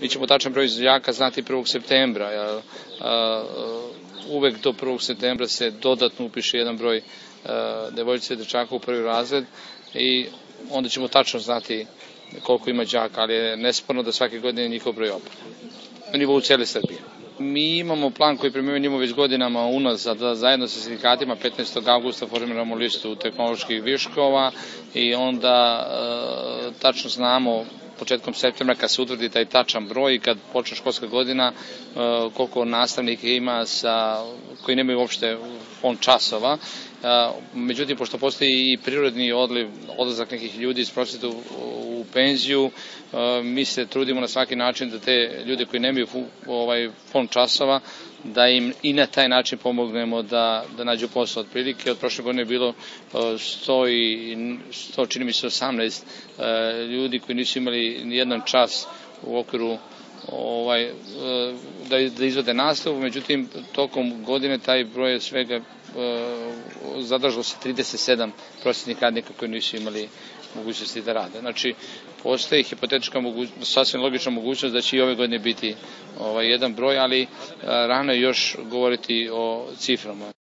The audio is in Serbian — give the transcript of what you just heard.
Mi ćemo tačan broj đaka znati 1. septembra. Jel? Uvek do 1. septembra se dodatno upiše jedan broj devojčica i dečaka u prvi razred i onda ćemo tačno znati koliko ima đaka, ali je nesporno da svake godine njihov broj opa. Na nivou cele Srbije. Mi imamo plan koji primenjujemo već godinama unazad da zajedno sa sindikatima 15. augusta formiramo listu tehnoloških viškova i onda e, tačno znamo početkom septembra kad se utvrdi taj tačan broj i kad počne školska godina e, koliko nastavnika ima sa, koji nemaju uopšte fond časova. E, međutim, pošto postoji i prirodni odliv, odlazak nekih ljudi iz prosvete u penziju, e, mi se trudimo na svaki način da te ljude koji nemaju ovaj fond časova, da im i na taj način pomognemo da, da nađu posao. Otprilike od prošle godine je bilo 100, i, 100 čini mi se 18 ljudi koji nisu imali ni jedan čas u okviru ovaj, da, da izvode nastavu, međutim tokom godine taj broj svega zadržalo se 37 prosjetnih radnika koji nisu imali mogućnosti da rade. Znači, postoji hipotetička mogućnost, sasvim logična mogućnost da će i ove godine biti ovaj, jedan broj, ali rano je još govoriti o ciframa.